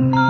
Mm-hmm.